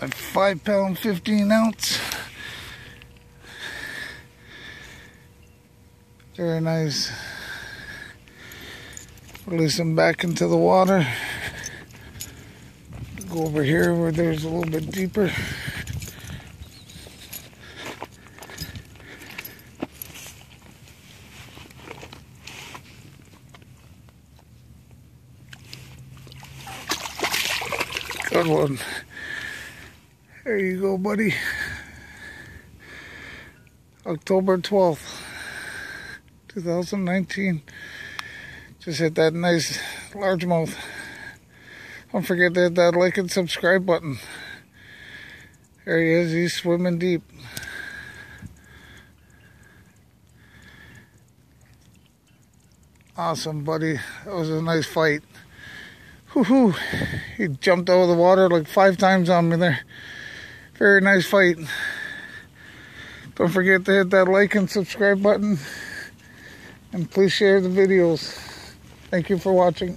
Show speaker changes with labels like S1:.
S1: a five pound, 15 ounce. Very nice. Release them back into the water. Go over here where there's a little bit deeper. Good one. There you go, buddy. October 12th, 2019. Just hit that nice largemouth. Don't forget to hit that like and subscribe button. There he is, he's swimming deep. Awesome, buddy. That was a nice fight. Whoo-hoo. He jumped out of the water like five times on me there. Very nice fight. Don't forget to hit that like and subscribe button. And please share the videos. Thank you for watching.